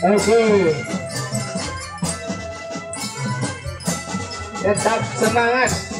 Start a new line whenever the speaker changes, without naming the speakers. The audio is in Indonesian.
Oke. Tetap semangat.